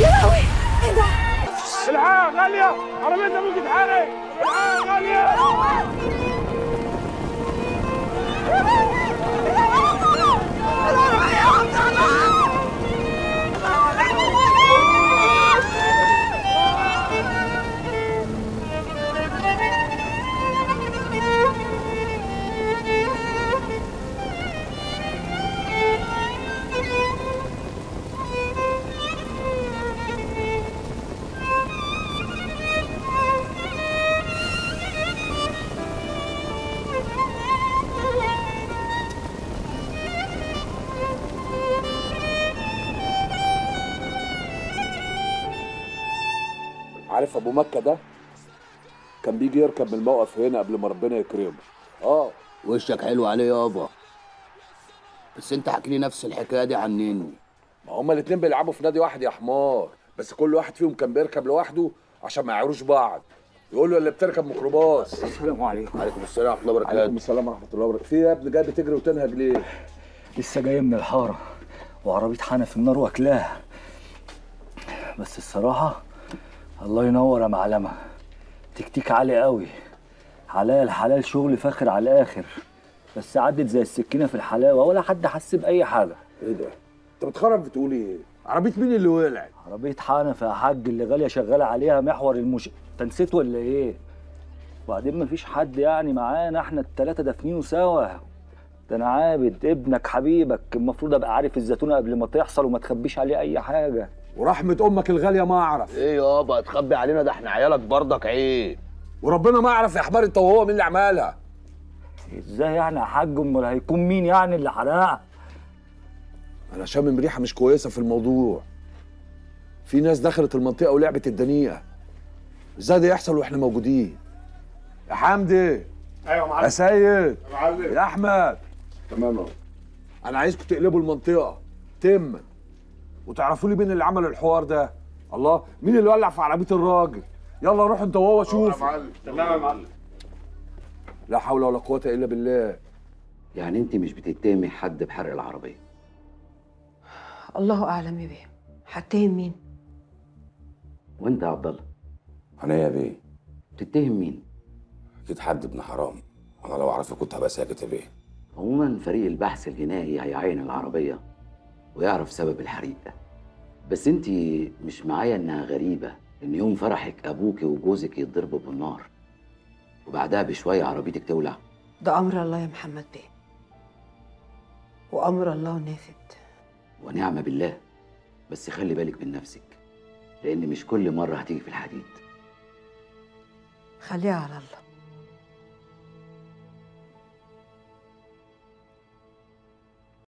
يا لهوي! إيه ده؟ الحق غالية عربيتنا ممكن تحرق الحق! عارف أبو مكة ده؟ كان بيجي يركب من الموقف هنا قبل ما ربنا يكرمه. آه. وشك حلو عليه يابا. بس أنت حكي لي نفس الحكاية دي عنني ما هما الاتنين بيلعبوا في نادي واحد يا حمار. بس كل واحد فيهم كان بيركب لوحده عشان ما يعيروش بعض. يقول له اللي بتركب ميكروباص. السلام عليكم. عليكم السلام ورحمة الله وبركاته. عليكم السلام ورحمة الله وبركاته. في يا ابني جاي بتجري وتنهج ليه؟ لسه جاي من الحارة. وعربية حنف النار واكلاها بس الصراحة الله ينور يا معلمة. تكتيك عالي قوي. حلال حلال شغل فاخر على الآخر. بس عدت زي السكينة في الحلاوة ولا حد حس بأي حاجة. إيه ده؟ أنت بتخرب بتقول إيه؟ عربية مين اللي ولعت عربية حنف يا حاج اللي غالية شغالة عليها محور المش أنت نسيت ولا إيه؟ وبعدين مفيش حد يعني معانا إحنا التلاتة دافنينه سوا. ده أنا عابد ابنك حبيبك المفروض أبقى عارف الزتونه قبل ما تحصل وما تخبيش عليه أي حاجة. ورحمة أمك الغالية ما أعرف. إيه يابا تخبي علينا ده إحنا عيالك برضك عيب. وربنا ما اعرف يا حمار أنت وهو مين اللي عملها إزاي يعني يا حاج امال هيكون مين يعني اللي حرقها؟ أنا شامم ريحة مش كويسة في الموضوع. في ناس دخلت المنطقة ولعبت الدنيئه إزاي ده يحصل وإحنا موجودين؟ يا حمدي. أيوه يا يا معلم سيد. يا معلم. يا أحمد. تمام أنا عايزكم تقلبوا المنطقة. تما وتعرفوا لي مين اللي عمل الحوار ده؟ الله مين اللي ولع في عربية الراجل؟ يلا روح انت وهو يا شوف معلم. تمام يا معلم. لا حول ولا قوة إلا بالله. يعني أنت مش بتتهمي حد بحرق العربية؟ الله أعلم يا بيه. هتهم مين؟ وأنت يا عبد الله. أنا يا بيه. بتتهم مين؟ أكيد حد ابن حرام. أنا لو عرفت كنت هبقى ساكت يا بيه. عموما فريق البحث الجنائي هيعاين العربية. ويعرف سبب الحريق ده. بس انت مش معايا انها غريبة ان يوم فرحك أبوك وجوزك يتضربوا بالنار وبعدها بشوية عربيتك تولع. ده أمر الله يا محمد بيه. وأمر الله نافذ ونعم بالله. بس خلي بالك من نفسك لأن مش كل مرة هتيجي في الحديد. خليها على الله.